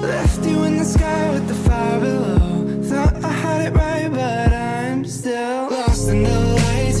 Left you in the sky with the fire below. Thought I had it right, but I'm still lost in the lights